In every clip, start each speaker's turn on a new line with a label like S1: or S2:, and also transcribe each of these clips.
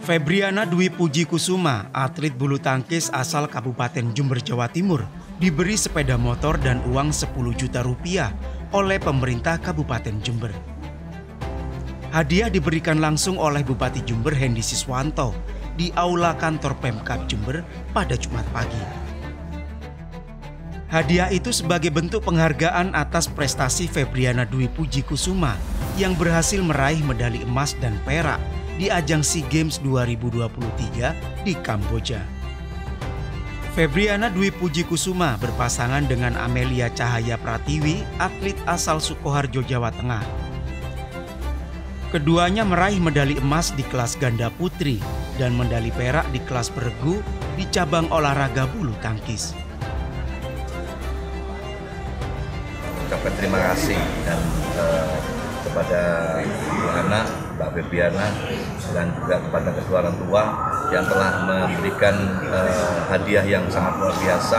S1: Febriana Dwi Puji Kusuma, atlet bulu tangkis asal Kabupaten Jember, Jawa Timur, diberi sepeda motor dan uang 10 juta rupiah oleh pemerintah Kabupaten Jember. Hadiah diberikan langsung oleh Bupati Jember Hendi Siswanto di Aula Kantor Pemkap Jember pada Jumat pagi. Hadiah itu sebagai bentuk penghargaan atas prestasi Febriana Dwi Puji Kusuma yang berhasil meraih medali emas dan perak di ajang SEA Games 2023 di Kamboja. Febriana Dwi Puji Kusuma berpasangan dengan Amelia Cahaya Pratiwi, atlet asal Sukoharjo, Jawa Tengah. Keduanya meraih medali emas di kelas ganda putri dan medali perak di kelas bergu di cabang olahraga bulu tangkis.
S2: terima kasih dan uh, kepada Ibu Ana, Mbak Febiana dan juga kepada kedua orang tua yang telah memberikan uh, hadiah yang sangat luar biasa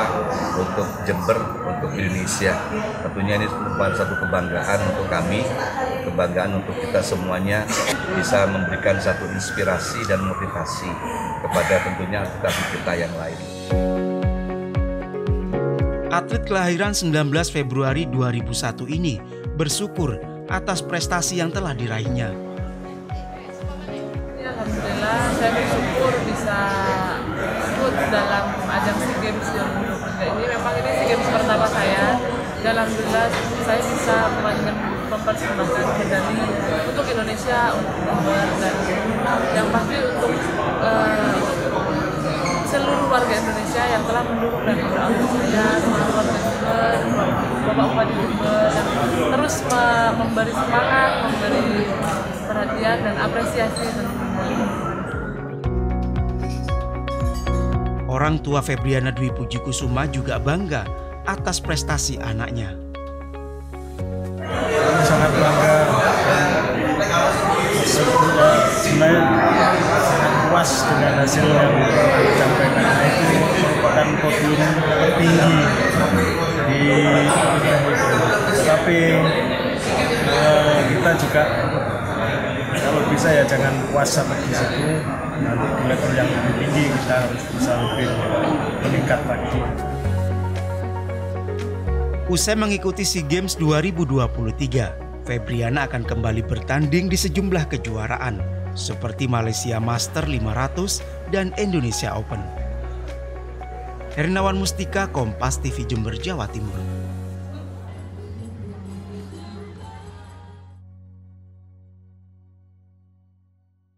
S2: untuk Jember, untuk Indonesia. Tentunya ini merupakan satu kebanggaan untuk kami, kebanggaan untuk kita semuanya bisa memberikan satu inspirasi dan motivasi kepada tentunya atlet kita yang lain.
S1: Atlet kelahiran 19 Februari 2001 ini bersyukur atas prestasi yang telah diraihnya.
S3: Alhamdulillah saya bersyukur bisa ikut dalam ajang SEA Games 2023 ini. Memang ini SEA Games pertama saya. Dan Alhamdulillah saya bisa mempersembahkan medali untuk Indonesia, untuk Jember dan yang pasti untuk uh, seluruh warga Indonesia yang telah mendukung dan mendoakan saya, seluruh warga Bapak Bupati Jember, terus memberi semangat, memberi perhatian dan apresiasi tentunya.
S1: Orang tua Febriana Dwi Puji Kusuma juga bangga atas prestasi anaknya.
S4: Kami sangat bangga sebenarnya puas dengan hasil yang dicapai itu merupakan podium tertinggi di tapi eh, kita juga kalau bisa ya jangan puas sampai di situ nanti di level yang lebih tinggi kita harus bisa lebih meningkat lagi.
S1: Usai mengikuti SEA Games 2023, Febriana akan kembali bertanding di sejumlah kejuaraan seperti Malaysia Master 500 dan Indonesia Open. Hernawan Mustika, Kompas TV Jember, Jawa Timur.